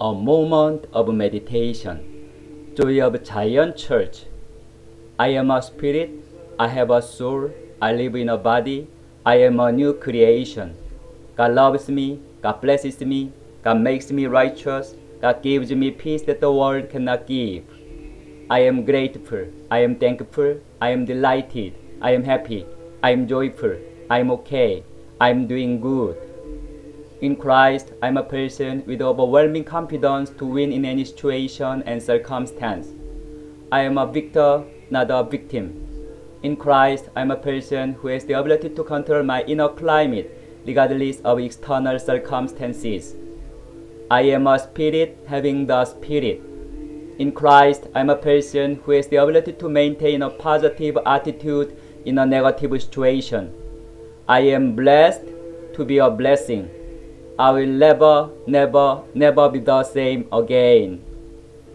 A moment of meditation. Joy of Zion Church. I am a spirit. I have a soul. I live in a body. I am a new creation. God loves me. God blesses me. God makes me righteous. God gives me peace that the world cannot give. I am grateful. I am thankful. I am delighted. I am happy. I am joyful. I am okay. I am doing good. In Christ, I am a person with overwhelming confidence to win in any situation and circumstance. I am a victor, not a victim. In Christ, I am a person who has the ability to control my inner climate regardless of external circumstances. I am a spirit having the spirit. In Christ, I am a person who has the ability to maintain a positive attitude in a negative situation. I am blessed to be a blessing. I will never, never, never be the same again.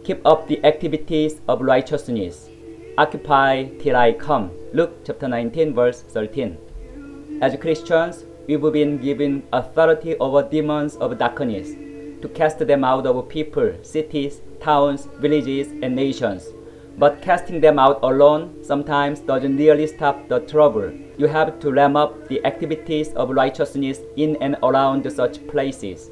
Keep up the activities of righteousness. Occupy till I come. Luke chapter 19, verse 13. As Christians, we've been given authority over demons of darkness to cast them out of people, cities, towns, villages, and nations. But casting them out alone sometimes doesn't really stop the trouble. You have to ramp up the activities of righteousness in and around such places.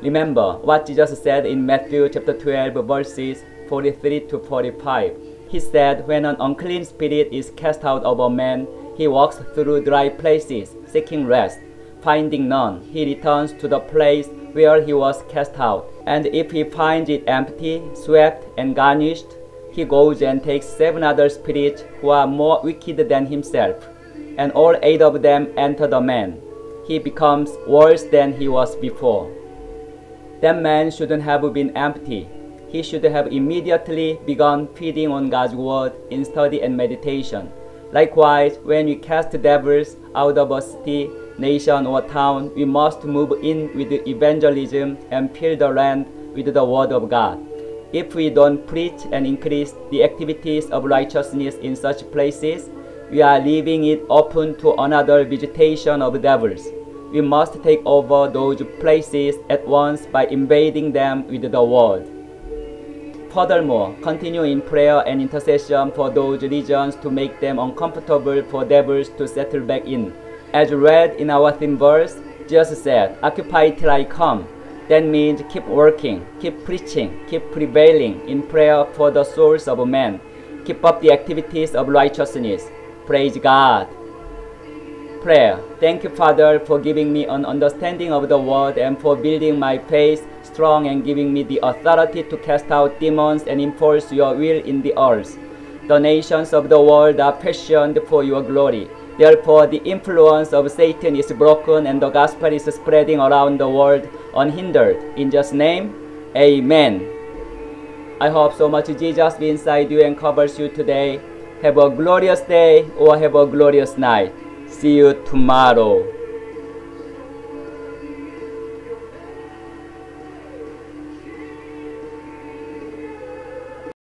Remember what Jesus said in Matthew chapter 12 verses 43 to 45. He said, When an unclean spirit is cast out of a man, he walks through dry places, seeking rest. Finding none, he returns to the place where he was cast out. And if he finds it empty, swept, and garnished, he goes and takes seven other spirits who are more wicked than himself, and all eight of them enter the man. He becomes worse than he was before. That man shouldn't have been empty. He should have immediately begun feeding on God's word in study and meditation. Likewise, when we cast devils out of a city, nation, or town, we must move in with evangelism and fill the land with the word of God. If we don't preach and increase the activities of righteousness in such places, we are leaving it open to another visitation of devils. We must take over those places at once by invading them with the word. Furthermore, continue in prayer and intercession for those regions to make them uncomfortable for devils to settle back in. As read in our theme verse, Jesus said, Occupy till I come. That means keep working, keep preaching, keep prevailing in prayer for the souls of men. Keep up the activities of righteousness. Praise God. Prayer. Thank you, Father, for giving me an understanding of the word and for building my faith strong and giving me the authority to cast out demons and enforce your will in the earth. The nations of the world are passionate for your glory. Therefore, the influence of Satan is broken and the gospel is spreading around the world unhindered. In Jesus' name, Amen. I hope so much Jesus be inside you and covers you today. Have a glorious day or have a glorious night. See you tomorrow.